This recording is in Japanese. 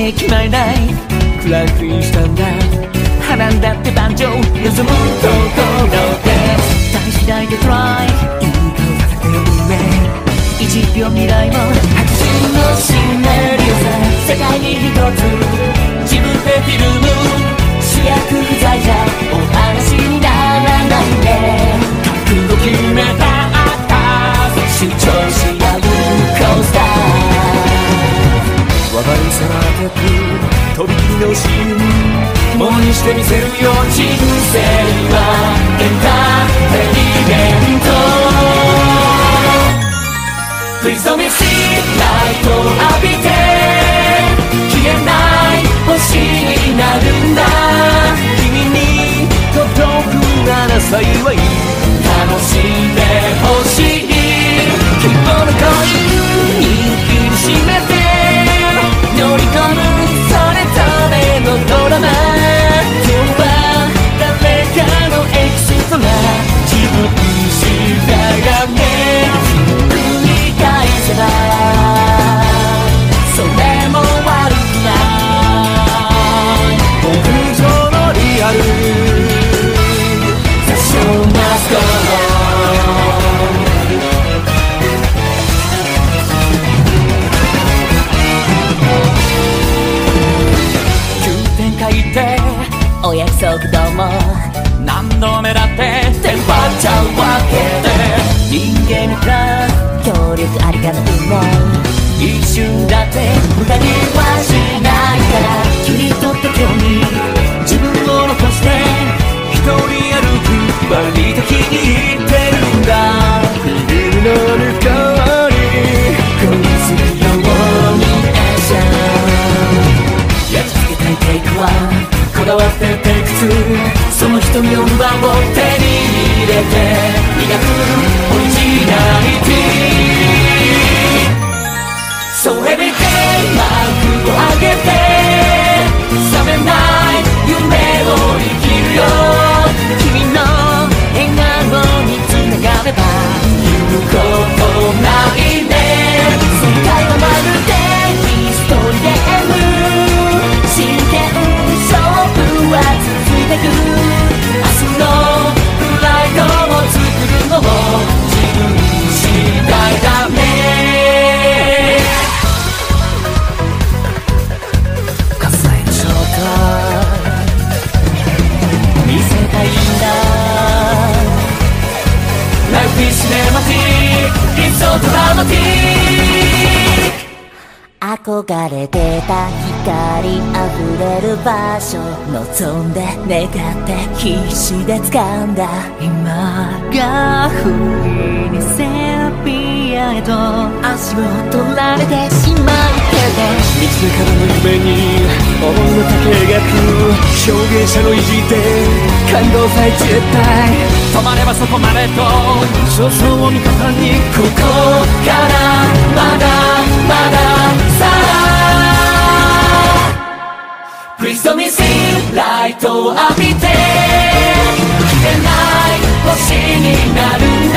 て決まらない。クランクインしたんだ。花んだって万丈望むところで大次第でトしてみせるよ人生はエンターテイメント。Please don't miss it. ライト浴お約束どうも。何度目だってテンパっちゃうわけで。人間が協力ありがたくない一瞬だって無駄にはしないから。切り取った今日に自分を残して。一人歩く悪い時に言ってるんだ。フィルの向こうに。恋するようにエッション焼き付けたいテイクワーその瞳を奪憧れてた光溢れる場所望んで願って必死で掴んだ。今が不意にセピアへと足を取られてしまうけど。道からの夢に思いの丈描く表現者の意地で感動さえ絶対止まればそこまでと焦燥を味方にここからまだまださ。あ Please don't miss it ライトを浴びて。消えない。星になる。